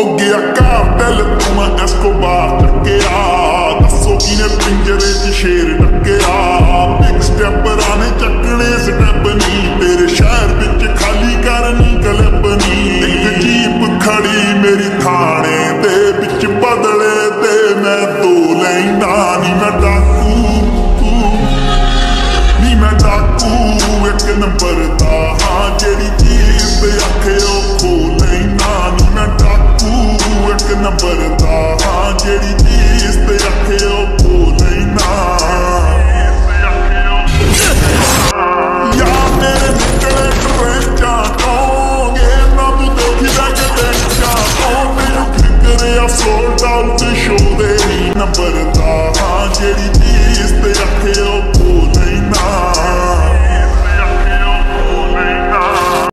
ਹੋ ਗਿਆ ਕਾਰਟਲ ਤੂੰ ਮੈਂ ਐਸਕੋਬਾਰ ਟੱਕਿਆ ਦੱਸੋ ਕਿਨੇ ਪਿੰਜਰੇ 'ਚ ਸ਼ੇਰ ਟੱਕਿਆ ਬਿਗ ਸਟੈਪਰਾਂ ਨੇ ਚੱਕਣੇ ਸਟੈਪ ਨਹੀਂ ਤੇਰੇ ਸ਼ਹਿਰ ਵਿੱਚ ਖਾਲੀ ਕਰਨੀ ਕਲਬ ਨਹੀਂ ਇੱਕ ਜੀਪ ਖੜੀ ਮੇਰੀ ਥਾਣੇ ਤੇ ਵਿੱਚ ਬਦਲੇ ਤੇ ਮੈਂ ਦੋ ਲੈਂਦਾ ਨਹੀਂ ਮੈਂ ਡਾਕੂ ਨਹੀਂ ਮੈਂ ਡਾਕੂ, ਇੱਕ ਨੰਬਰ ਹਾਂ ਜਿਹੜੀ ਚੀਜ਼ ਤੇ ਰੱਖਿਓ ਭੁੱਲ ਨਹੀਂ ਨਾ Sold out to show they ain't number the time. Jerry D.